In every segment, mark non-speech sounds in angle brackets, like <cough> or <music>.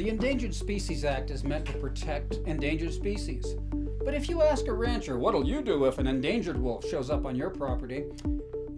The Endangered Species Act is meant to protect endangered species. But if you ask a rancher, what'll you do if an endangered wolf shows up on your property?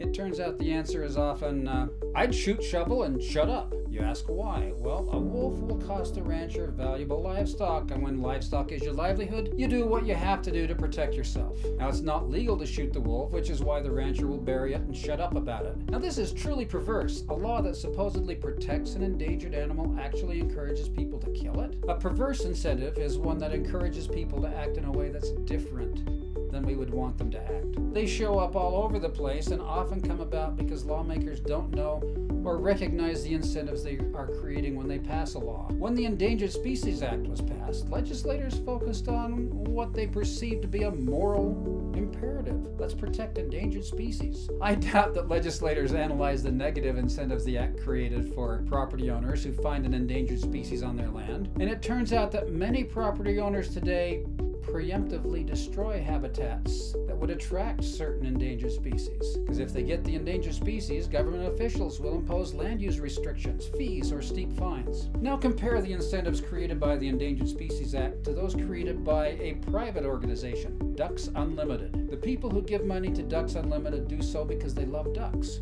It turns out the answer is often, uh, I'd shoot, shovel, and shut up. You ask why? Well, a wolf will cost a rancher valuable livestock, and when livestock is your livelihood, you do what you have to do to protect yourself. Now, it's not legal to shoot the wolf, which is why the rancher will bury it and shut up about it. Now, this is truly perverse. A law that supposedly protects an endangered animal actually encourages people to kill it. A perverse incentive is one that encourages people to act in a way that's different than we would want them to act. They show up all over the place and often come about because lawmakers don't know or recognize the incentives they are creating when they pass a law. When the Endangered Species Act was passed, legislators focused on what they perceived to be a moral imperative. Let's protect endangered species. I <laughs> doubt that legislators analyzed the negative incentives the act created for property owners who find an endangered species on their land. And it turns out that many property owners today preemptively destroy habitats that would attract certain endangered species. Because if they get the endangered species, government officials will impose land use restrictions, fees, or steep fines. Now compare the incentives created by the Endangered Species Act to those created by a private organization, Ducks Unlimited. The people who give money to Ducks Unlimited do so because they love ducks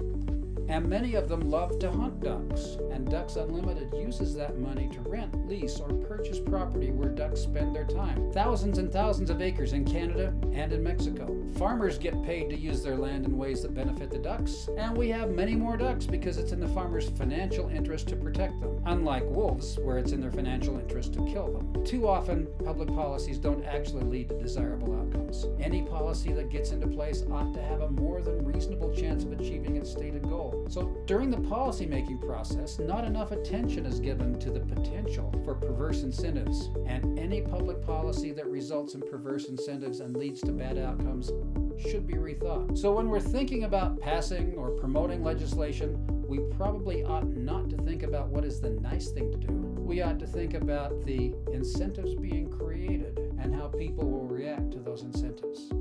and many of them love to hunt ducks. And Ducks Unlimited uses that money to rent, lease, or purchase property where ducks spend their time. Thousands and thousands of acres in Canada and in Mexico. Farmers get paid to use their land in ways that benefit the ducks, and we have many more ducks because it's in the farmers' financial interest to protect them, unlike wolves, where it's in their financial interest to kill them. Too often, public policies don't actually lead to desirable outcomes. Any policy that gets into place ought to have a more than reasonable chance of achieving its stated goal. So during the policymaking process, not enough attention is given to the potential for perverse incentives, and any public policy that results in perverse incentives and leads to bad outcomes should be rethought. So when we're thinking about passing or promoting legislation, we probably ought not to think about what is the nice thing to do. We ought to think about the incentives being created and how people will react to those incentives.